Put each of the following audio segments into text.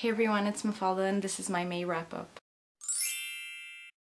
Hey everyone, it's Mafalda and this is my May wrap-up.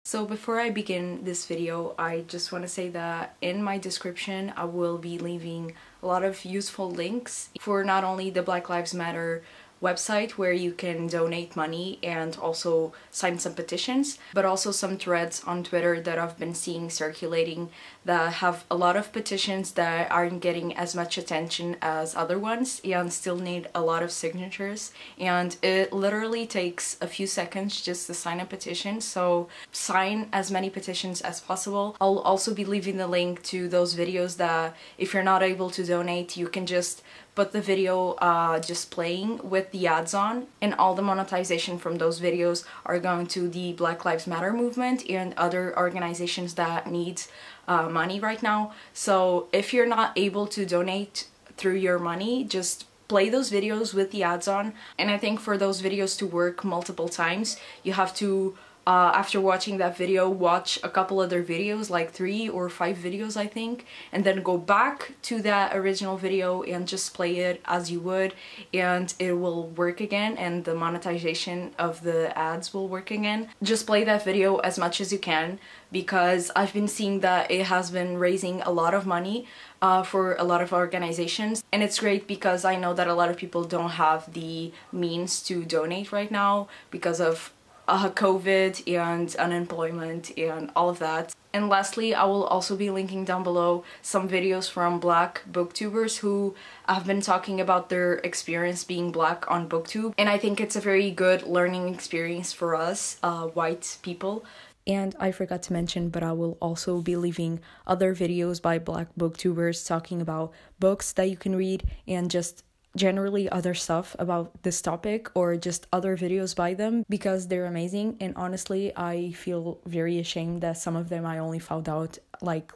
So before I begin this video, I just want to say that in my description I will be leaving a lot of useful links for not only the Black Lives Matter website where you can donate money and also sign some petitions, but also some threads on Twitter that I've been seeing circulating that have a lot of petitions that aren't getting as much attention as other ones and still need a lot of signatures and it literally takes a few seconds just to sign a petition so sign as many petitions as possible. I'll also be leaving the link to those videos that if you're not able to donate you can just put the video uh, just playing with the ads on and all the monetization from those videos are going to the Black Lives Matter movement and other organizations that need uh, money right now. So if you're not able to donate through your money, just play those videos with the ads on and I think for those videos to work multiple times you have to uh, after watching that video watch a couple other videos like three or five videos I think and then go back to that original video and just play it as you would and it will work again and the monetization of the ads will work again. Just play that video as much as you can because I've been seeing that it has been raising a lot of money uh, for a lot of organizations and it's great because I know that a lot of people don't have the means to donate right now because of uh, COVID and unemployment and all of that. And lastly, I will also be linking down below some videos from black booktubers who have been talking about their experience being black on booktube. And I think it's a very good learning experience for us, uh, white people. And I forgot to mention, but I will also be leaving other videos by black booktubers talking about books that you can read and just generally other stuff about this topic or just other videos by them because they're amazing and honestly I feel very ashamed that some of them I only found out like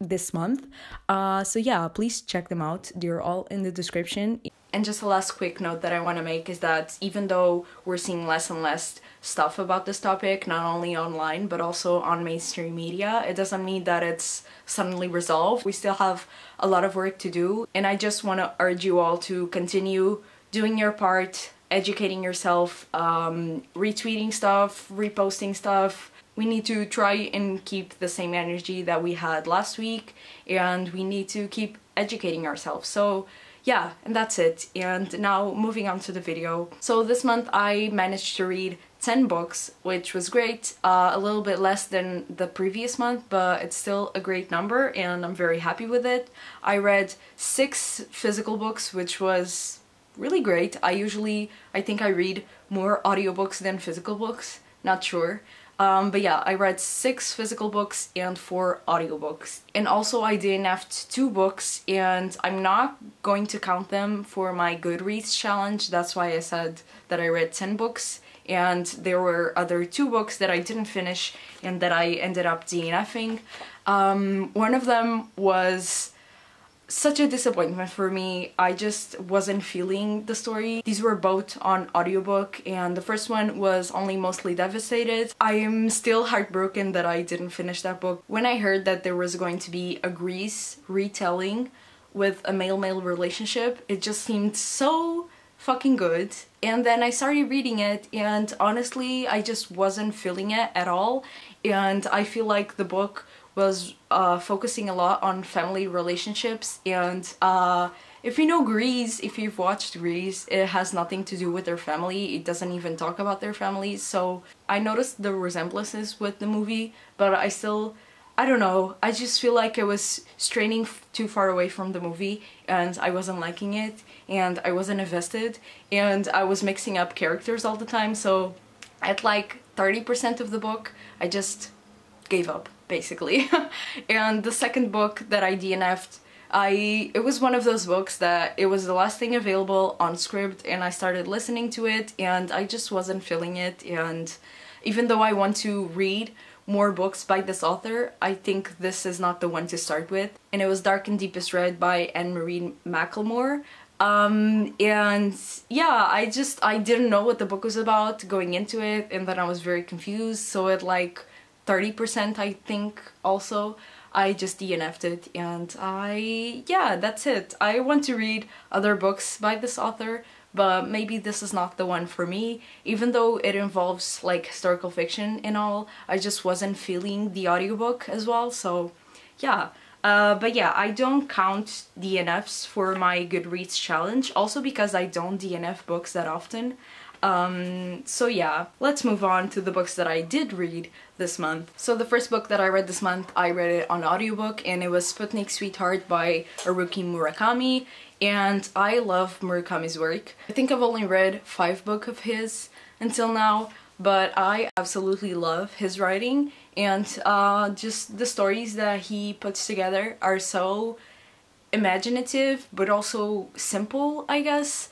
this month. Uh, so yeah, please check them out. They're all in the description. And just a last quick note that I want to make is that even though we're seeing less and less stuff about this topic, not only online but also on mainstream media, it doesn't mean that it's suddenly resolved. We still have a lot of work to do and I just want to urge you all to continue doing your part, educating yourself, um, retweeting stuff, reposting stuff, we need to try and keep the same energy that we had last week and we need to keep educating ourselves. So yeah, and that's it. And now moving on to the video. So this month I managed to read 10 books, which was great. Uh, a little bit less than the previous month, but it's still a great number and I'm very happy with it. I read six physical books, which was really great. I usually, I think I read more audiobooks than physical books, not sure. Um, but yeah, I read six physical books and four audiobooks. And also I DNF'd two books and I'm not going to count them for my Goodreads challenge. That's why I said that I read 10 books. And there were other two books that I didn't finish and that I ended up DNFing. Um, one of them was such a disappointment for me. I just wasn't feeling the story. These were both on audiobook and the first one was Only Mostly Devastated. I am still heartbroken that I didn't finish that book. When I heard that there was going to be a Grease retelling with a male-male relationship, it just seemed so fucking good. And then I started reading it and honestly I just wasn't feeling it at all and I feel like the book was uh, focusing a lot on family relationships and uh, if you know Grease, if you've watched Grease, it has nothing to do with their family. It doesn't even talk about their families. So I noticed the resemblances with the movie, but I still, I don't know. I just feel like I was straining too far away from the movie and I wasn't liking it and I wasn't invested and I was mixing up characters all the time. So at like 30% of the book, I just gave up basically. and the second book that I DNF'd, I it was one of those books that it was the last thing available on Scribd and I started listening to it and I just wasn't feeling it and even though I want to read more books by this author, I think this is not the one to start with. And it was Dark and Deepest Red by Anna-Marie McLemore. Um, and yeah, I just, I didn't know what the book was about going into it and then I was very confused. So it like 30% I think also. I just DNF'd it and I, yeah, that's it. I want to read other books by this author, but maybe this is not the one for me. Even though it involves like historical fiction and all, I just wasn't feeling the audiobook as well, so yeah. Uh, but yeah, I don't count DNFs for my Goodreads challenge, also because I don't DNF books that often. Um, so yeah, let's move on to the books that I did read this month. So the first book that I read this month, I read it on audiobook and it was Sputnik Sweetheart by Haruki Murakami and I love Murakami's work. I think I've only read five books of his until now, but I absolutely love his writing and uh, just the stories that he puts together are so imaginative but also simple, I guess.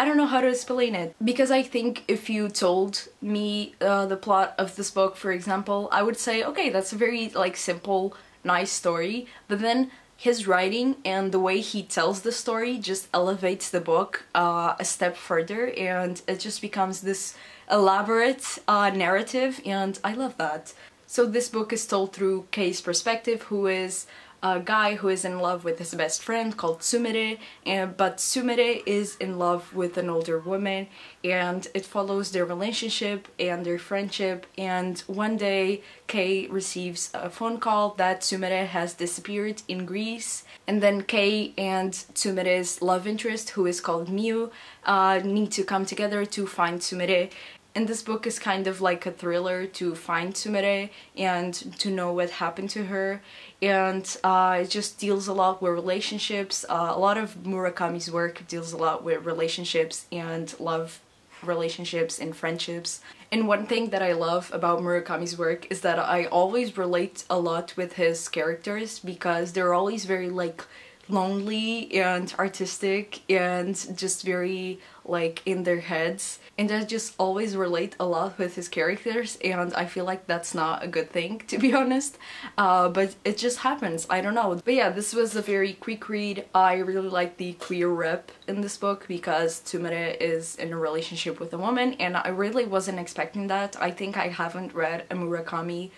I don't know how to explain it. Because I think if you told me uh, the plot of this book for example I would say okay that's a very like simple nice story. But then his writing and the way he tells the story just elevates the book uh, a step further. And it just becomes this elaborate uh, narrative. And I love that. So this book is told through Kay's perspective who is a guy who is in love with his best friend called Sumire and but Sumire is in love with an older woman and it follows their relationship and their friendship and one day Kei receives a phone call that Sumire has disappeared in Greece and then Kei and Sumire's love interest who is called Miu uh, need to come together to find Sumire and this book is kind of like a thriller to find Sumire and to know what happened to her and uh, it just deals a lot with relationships. Uh, a lot of Murakami's work deals a lot with relationships and love relationships and friendships. And one thing that I love about Murakami's work is that I always relate a lot with his characters because they're always very like lonely and artistic and just very like in their heads. And I just always relate a lot with his characters and I feel like that's not a good thing to be honest. Uh, but it just happens. I don't know. But yeah this was a very quick read. I really like the queer rep in this book because Sumire is in a relationship with a woman and I really wasn't expecting that. I think I haven't read a Murakami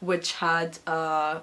which had a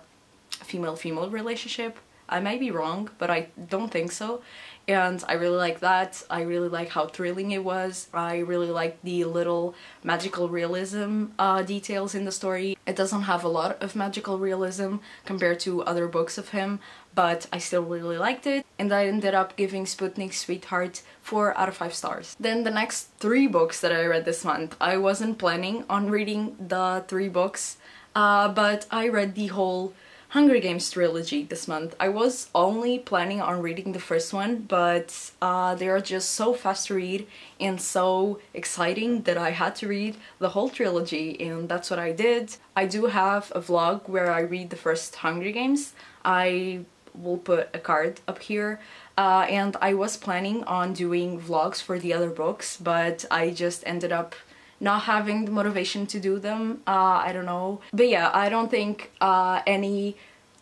female-female relationship I might be wrong, but I don't think so. And I really like that. I really like how thrilling it was. I really like the little magical realism uh, details in the story. It doesn't have a lot of magical realism compared to other books of him, but I still really liked it. And I ended up giving Sputnik Sweetheart 4 out of 5 stars. Then the next three books that I read this month, I wasn't planning on reading the three books, uh, but I read the whole Hunger Games trilogy this month. I was only planning on reading the first one, but uh, they are just so fast to read and so exciting that I had to read the whole trilogy and that's what I did. I do have a vlog where I read the first Hunger Games. I will put a card up here uh, and I was planning on doing vlogs for the other books but I just ended up not having the motivation to do them. Uh, I don't know. But yeah, I don't think uh, any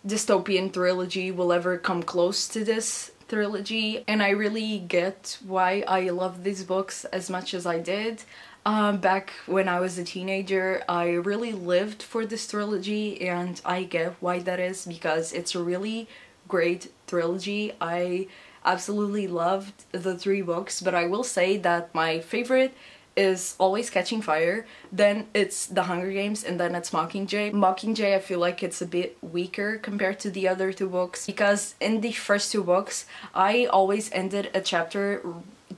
dystopian trilogy will ever come close to this trilogy and I really get why I love these books as much as I did. Um, back when I was a teenager, I really lived for this trilogy and I get why that is because it's a really great trilogy. I absolutely loved the three books, but I will say that my favorite is always Catching Fire, then it's The Hunger Games, and then it's Mockingjay. Mockingjay I feel like it's a bit weaker compared to the other two books because in the first two books I always ended a chapter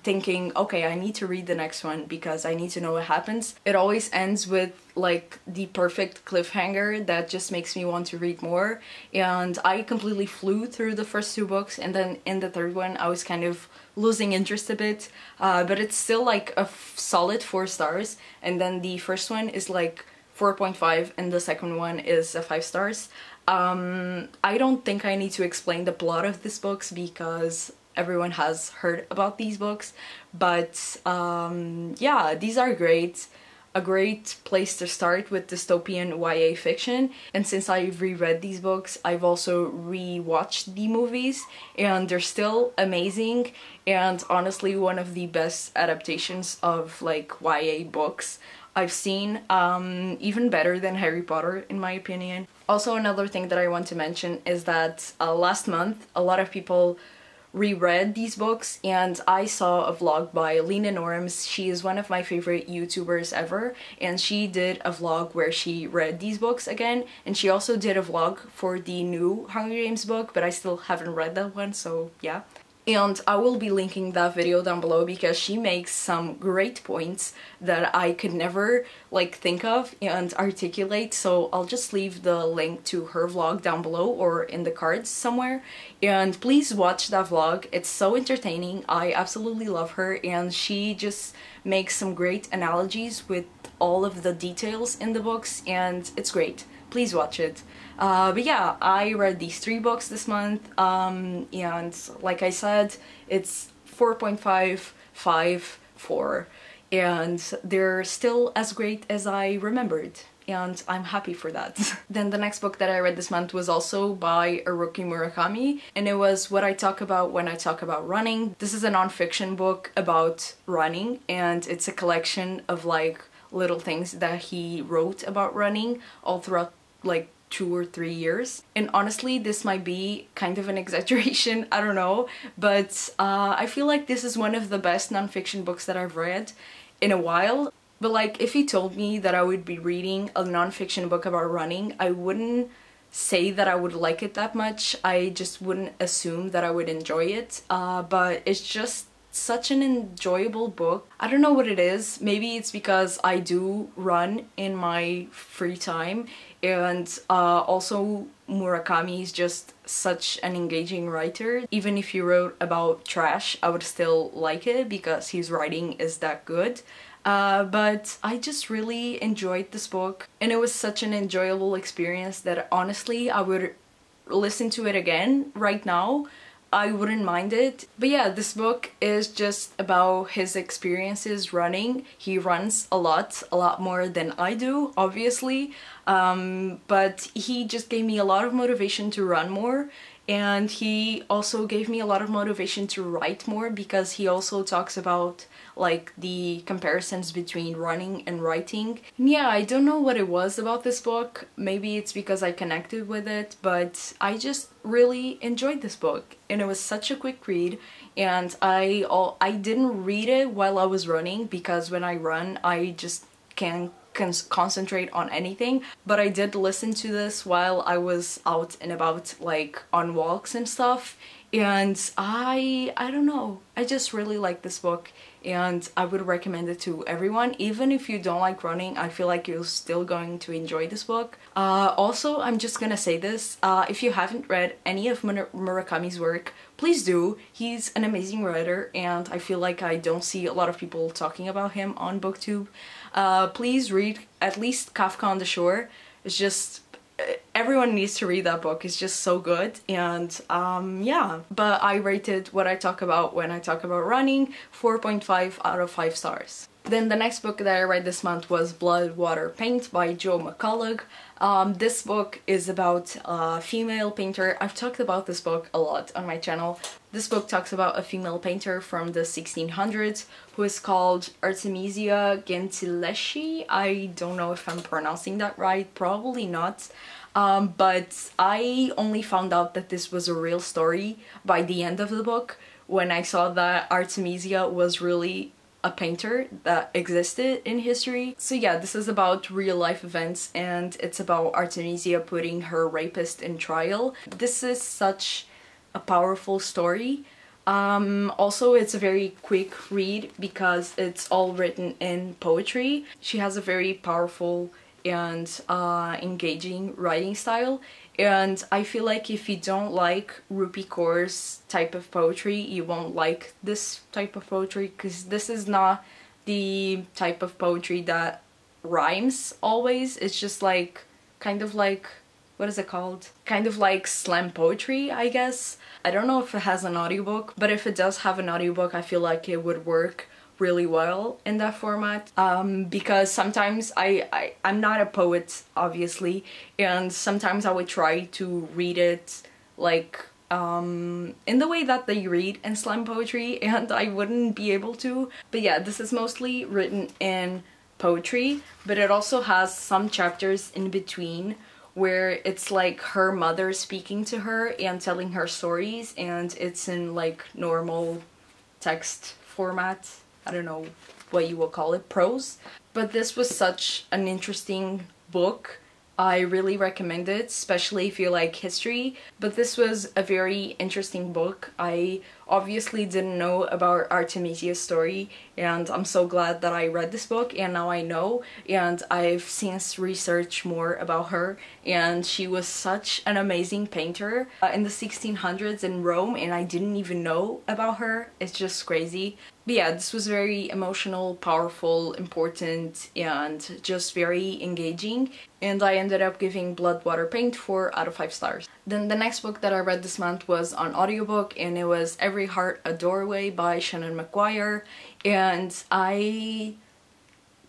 thinking, okay, I need to read the next one because I need to know what happens. It always ends with like the perfect cliffhanger that just makes me want to read more. And I completely flew through the first two books and then in the third one I was kind of losing interest a bit. Uh, but it's still like a solid four stars. And then the first one is like 4.5 and the second one is a 5 stars. Um, I don't think I need to explain the plot of these books because everyone has heard about these books but um, yeah these are great a great place to start with dystopian YA fiction and since I've reread these books I've also re-watched the movies and they're still amazing and honestly one of the best adaptations of like YA books I've seen um, even better than Harry Potter in my opinion. Also another thing that I want to mention is that uh, last month a lot of people reread these books and I saw a vlog by Leena Norms. She is one of my favorite YouTubers ever and she did a vlog where she read these books again and she also did a vlog for the new Hunger Games book but I still haven't read that one so yeah and I will be linking that video down below because she makes some great points that I could never like think of and articulate. So I'll just leave the link to her vlog down below or in the cards somewhere. And please watch that vlog. It's so entertaining. I absolutely love her. And she just makes some great analogies with all of the details in the books. And it's great. Please watch it. Uh, but yeah, I read these three books this month, um, and like I said, it's 4.554, and they're still as great as I remembered and I'm happy for that. then the next book that I read this month was also by Haruki Murakami and it was What I Talk About When I Talk About Running. This is a non-fiction book about running and it's a collection of like little things that he wrote about running all throughout like two or three years. And honestly, this might be kind of an exaggeration, I don't know, but uh, I feel like this is one of the best nonfiction books that I've read in a while. But like, if he told me that I would be reading a nonfiction book about running, I wouldn't say that I would like it that much. I just wouldn't assume that I would enjoy it. Uh, but it's just such an enjoyable book. I don't know what it is. Maybe it's because I do run in my free time and uh, also Murakami is just such an engaging writer. Even if he wrote about trash, I would still like it because his writing is that good. Uh, but I just really enjoyed this book and it was such an enjoyable experience that honestly I would listen to it again right now I wouldn't mind it. But yeah, this book is just about his experiences running. He runs a lot, a lot more than I do, obviously. Um, but he just gave me a lot of motivation to run more and he also gave me a lot of motivation to write more because he also talks about like the comparisons between running and writing. And yeah, I don't know what it was about this book. Maybe it's because I connected with it, but I just really enjoyed this book and it was such a quick read and I all I didn't read it while I was running because when I run I just can't concentrate on anything but I did listen to this while I was out and about like on walks and stuff and I I don't know I just really like this book and I would recommend it to everyone. Even if you don't like running I feel like you're still going to enjoy this book. Uh, also I'm just gonna say this uh, if you haven't read any of Mur Murakami's work please do. He's an amazing writer and I feel like I don't see a lot of people talking about him on booktube. Uh, please read at least Kafka on the Shore. It's just everyone needs to read that book. It's just so good. And um, yeah, but I rated what I talk about when I talk about running 4.5 out of 5 stars. Then the next book that I read this month was Blood, Water, Paint by Joy McCullough. Um, this book is about a female painter. I've talked about this book a lot on my channel. This book talks about a female painter from the 1600s who is called Artemisia Gentileschi. I don't know if I'm pronouncing that right, probably not. Um, but I only found out that this was a real story by the end of the book when I saw that Artemisia was really a painter that existed in history. So yeah, this is about real life events and it's about Artemisia putting her rapist in trial. This is such a powerful story. Um, also, it's a very quick read because it's all written in poetry. She has a very powerful and uh, engaging writing style and I feel like if you don't like Rupi Kaur's type of poetry, you won't like this type of poetry because this is not the type of poetry that rhymes always. It's just like, kind of like, what is it called? Kind of like slam poetry, I guess. I don't know if it has an audiobook, but if it does have an audiobook, I feel like it would work really well in that format um, because sometimes I, I, I'm not a poet obviously and sometimes I would try to read it like um, in the way that they read in slam poetry and I wouldn't be able to but yeah this is mostly written in poetry but it also has some chapters in between where it's like her mother speaking to her and telling her stories and it's in like normal text format. I don't know what you will call it, prose. But this was such an interesting book I really recommend it, especially if you like history. But this was a very interesting book. I obviously didn't know about Artemisia's story and I'm so glad that I read this book and now I know and I've since researched more about her and she was such an amazing painter uh, in the 1600s in Rome and I didn't even know about her. It's just crazy. But yeah, this was very emotional, powerful, important, and just very engaging. And I ended up giving Blood Water Paint 4 out of 5 stars. Then the next book that I read this month was on audiobook and it was Every Heart a Doorway by Seanan McGuire. And I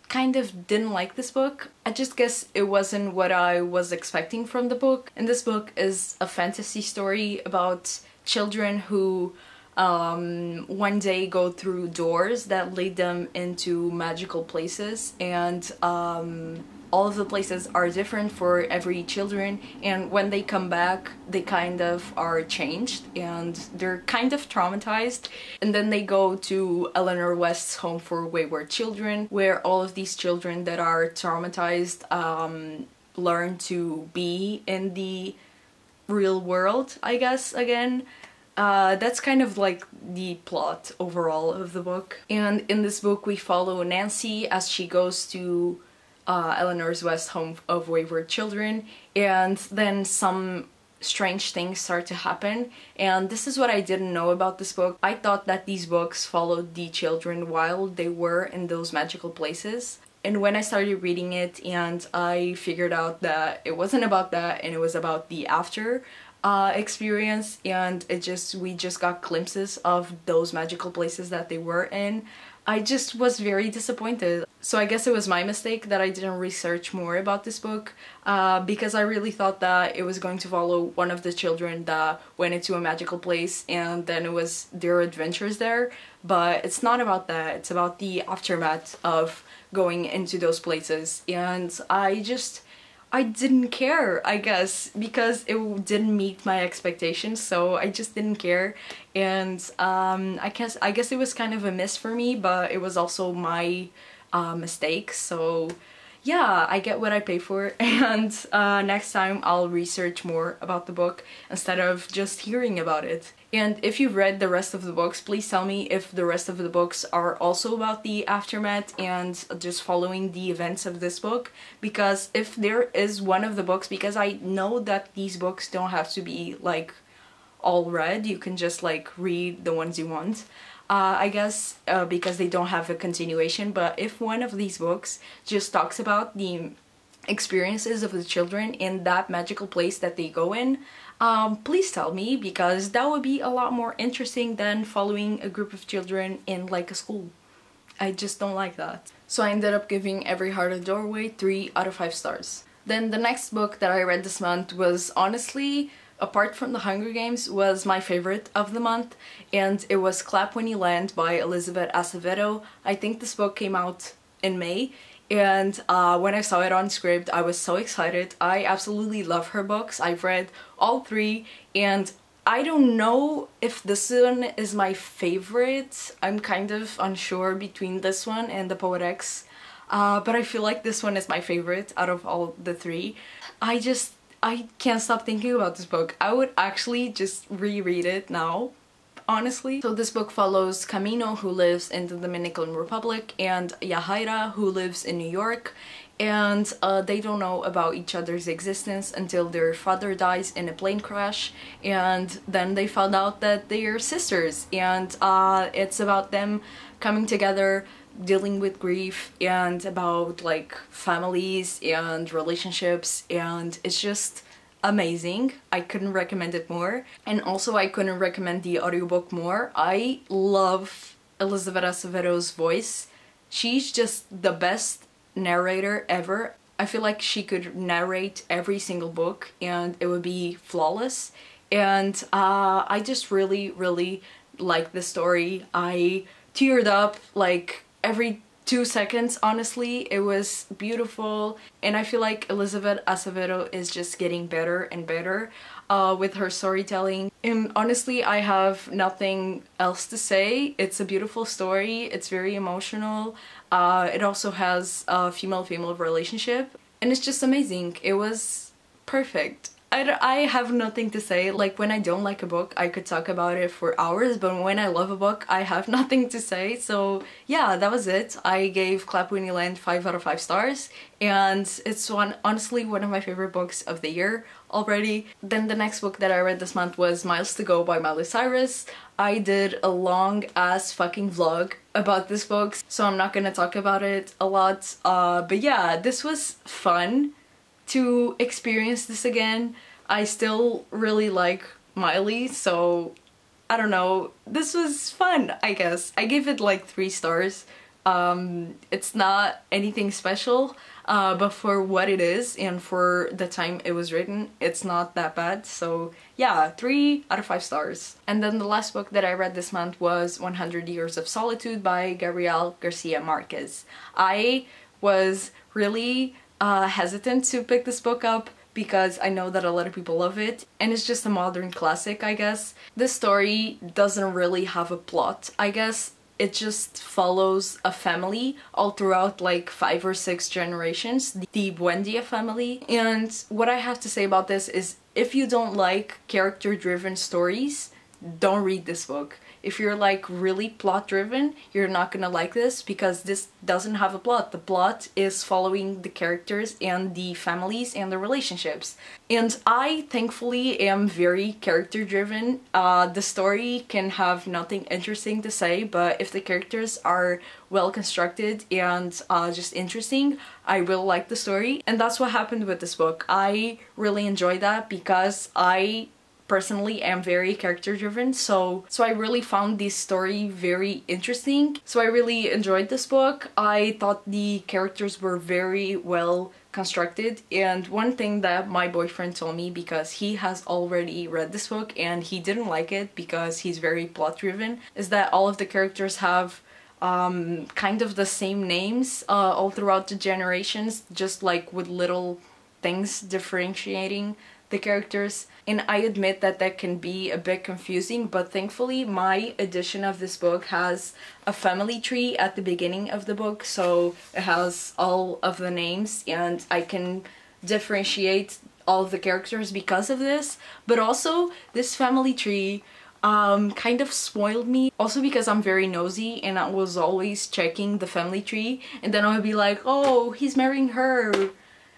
kind of didn't like this book. I just guess it wasn't what I was expecting from the book. And this book is a fantasy story about children who um, one day go through doors that lead them into magical places and um, all of the places are different for every children and when they come back they kind of are changed and they're kind of traumatized and then they go to Eleanor West's home for wayward children where all of these children that are traumatized um, learn to be in the real world I guess again uh, that's kind of like the plot overall of the book. And in this book we follow Nancy as she goes to uh, Eleanor's West Home of Wayward Children and then some strange things start to happen and this is what I didn't know about this book. I thought that these books followed the children while they were in those magical places and when I started reading it and I figured out that it wasn't about that and it was about the after uh, experience and it just we just got glimpses of those magical places that they were in I just was very disappointed. So I guess it was my mistake that I didn't research more about this book uh, because I really thought that it was going to follow one of the children that went into a magical place and then it was their adventures there. But it's not about that. It's about the aftermath of going into those places and I just I didn't care, I guess, because it didn't meet my expectations, so I just didn't care. And um, I guess I guess it was kind of a miss for me, but it was also my uh, mistake. So yeah, I get what I pay for and uh, next time I'll research more about the book instead of just hearing about it. And if you've read the rest of the books, please tell me if the rest of the books are also about the aftermath and just following the events of this book. Because if there is one of the books, because I know that these books don't have to be like all read, you can just like read the ones you want. Uh, I guess uh, because they don't have a continuation. But if one of these books just talks about the experiences of the children in that magical place that they go in um, please tell me because that would be a lot more interesting than following a group of children in like a school. I just don't like that. So I ended up giving Every Heart a Doorway 3 out of 5 stars. Then the next book that I read this month was honestly apart from The Hunger Games, was my favorite of the month, and it was Clap When You Land by Elizabeth Acevedo. I think this book came out in May, and uh, when I saw it on Scribd I was so excited. I absolutely love her books. I've read all three, and I don't know if this one is my favorite. I'm kind of unsure between this one and The Poet X, uh, but I feel like this one is my favorite out of all the three. I just I can't stop thinking about this book. I would actually just reread it now honestly. So this book follows Camino who lives in the Dominican Republic and Yahaira who lives in New York. And uh, they don't know about each other's existence until their father dies in a plane crash and then they found out that they're sisters. And uh, it's about them coming together dealing with grief and about like families and relationships. And it's just amazing. I couldn't recommend it more. And also I couldn't recommend the audiobook more. I love Elizabeth Acevedo's voice. She's just the best narrator ever. I feel like she could narrate every single book and it would be flawless. And uh, I just really, really like the story. I teared up like every two seconds honestly it was beautiful. And I feel like Elizabeth Acevedo is just getting better and better uh, with her storytelling. And honestly I have nothing else to say. It's a beautiful story. It's very emotional. Uh, it also has a female-female relationship. And it's just amazing. It was perfect I, I have nothing to say. Like when I don't like a book, I could talk about it for hours, but when I love a book, I have nothing to say. So yeah, that was it. I gave Clap When You Land 5 out of 5 stars and it's one honestly one of my favorite books of the year already. Then the next book that I read this month was Miles to Go by Miley Cyrus. I did a long ass fucking vlog about this book, so I'm not gonna talk about it a lot. Uh, but yeah, this was fun to experience this again. I still really like Miley, so I don't know. This was fun, I guess. I gave it like three stars. Um, it's not anything special, uh, but for what it is and for the time it was written, it's not that bad. So yeah, three out of five stars. And then the last book that I read this month was 100 Years of Solitude by Gabriel Garcia Marquez. I was really uh, hesitant to pick this book up because I know that a lot of people love it and it's just a modern classic I guess. This story doesn't really have a plot I guess it just follows a family all throughout like five or six generations, the Buendia family. And what I have to say about this is if you don't like character driven stories, don't read this book if you're like really plot driven, you're not gonna like this because this doesn't have a plot. The plot is following the characters and the families and the relationships. And I thankfully am very character driven. Uh, the story can have nothing interesting to say, but if the characters are well constructed and uh, just interesting, I will like the story. And that's what happened with this book. I really enjoyed that because I personally am very character driven so so I really found this story very interesting. So I really enjoyed this book. I thought the characters were very well constructed and one thing that my boyfriend told me because he has already read this book and he didn't like it because he's very plot driven is that all of the characters have um, kind of the same names uh, all throughout the generations just like with little things differentiating the characters and I admit that that can be a bit confusing but thankfully my edition of this book has a family tree at the beginning of the book so it has all of the names and I can differentiate all the characters because of this but also this family tree um, kind of spoiled me. Also because I'm very nosy and I was always checking the family tree and then I would be like, oh, he's marrying her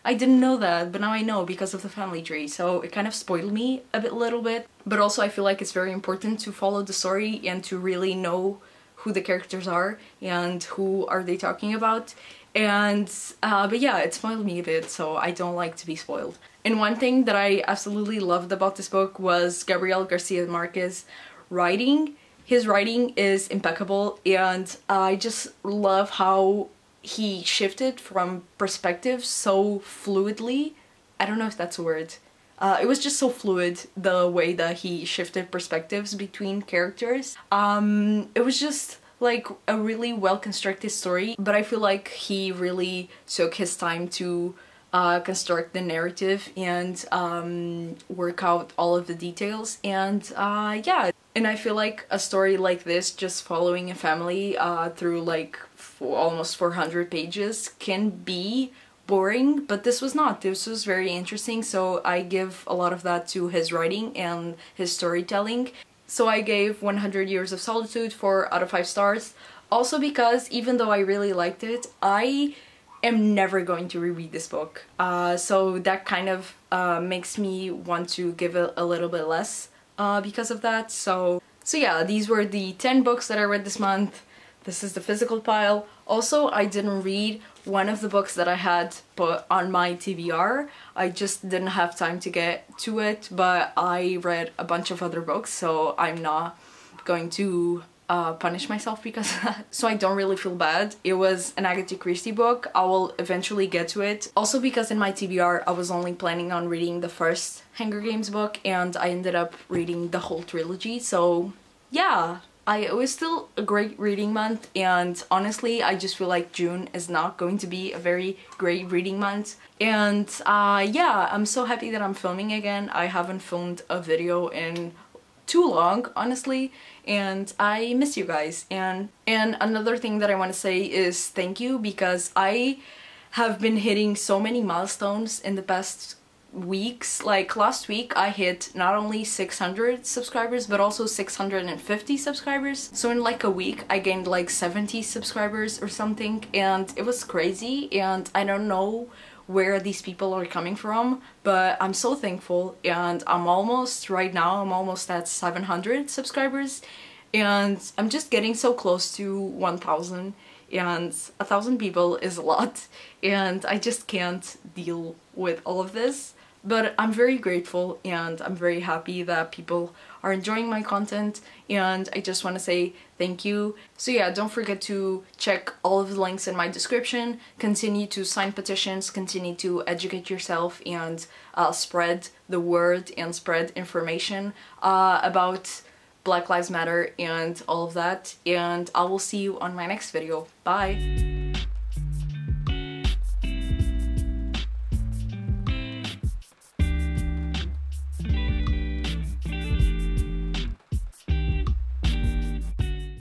I didn't know that, but now I know because of the family tree, so it kind of spoiled me a bit little bit. But also I feel like it's very important to follow the story and to really know who the characters are and who are they talking about. And, uh, but yeah, it spoiled me a bit, so I don't like to be spoiled. And one thing that I absolutely loved about this book was Gabriel Garcia Marquez writing. His writing is impeccable and I just love how he shifted from perspective so fluidly. I don't know if that's a word. Uh, it was just so fluid the way that he shifted perspectives between characters. Um, it was just like a really well constructed story, but I feel like he really took his time to uh, construct the narrative and um, work out all of the details. And uh, yeah, and I feel like a story like this, just following a family uh, through like almost 400 pages, can be boring, but this was not. This was very interesting, so I give a lot of that to his writing and his storytelling. So I gave 100 Years of Solitude 4 out of 5 stars. Also because even though I really liked it, I am never going to reread this book. Uh, so that kind of uh, makes me want to give it a little bit less uh, because of that. So, so yeah, these were the 10 books that I read this month. This is the physical pile. Also, I didn't read one of the books that I had put on my TBR. I just didn't have time to get to it, but I read a bunch of other books, so I'm not going to uh, punish myself because so I don't really feel bad. It was an Agatha Christie book. I will eventually get to it. Also because in my TBR I was only planning on reading the first Hunger Games book and I ended up reading the whole trilogy. So yeah, I it was still a great reading month and honestly I just feel like June is not going to be a very great reading month. And uh, yeah I'm so happy that I'm filming again. I haven't filmed a video in too long honestly and I miss you guys. And and another thing that I want to say is thank you because I have been hitting so many milestones in the past weeks. Like last week I hit not only 600 subscribers but also 650 subscribers. So in like a week I gained like 70 subscribers or something and it was crazy and I don't know where these people are coming from but I'm so thankful and I'm almost right now I'm almost at 700 subscribers and I'm just getting so close to 1000 and a thousand people is a lot and I just can't deal with all of this but I'm very grateful and I'm very happy that people are enjoying my content and I just want to say thank you. So yeah, don't forget to check all of the links in my description, continue to sign petitions, continue to educate yourself and uh, spread the word and spread information uh, about Black Lives Matter and all of that and I will see you on my next video. Bye!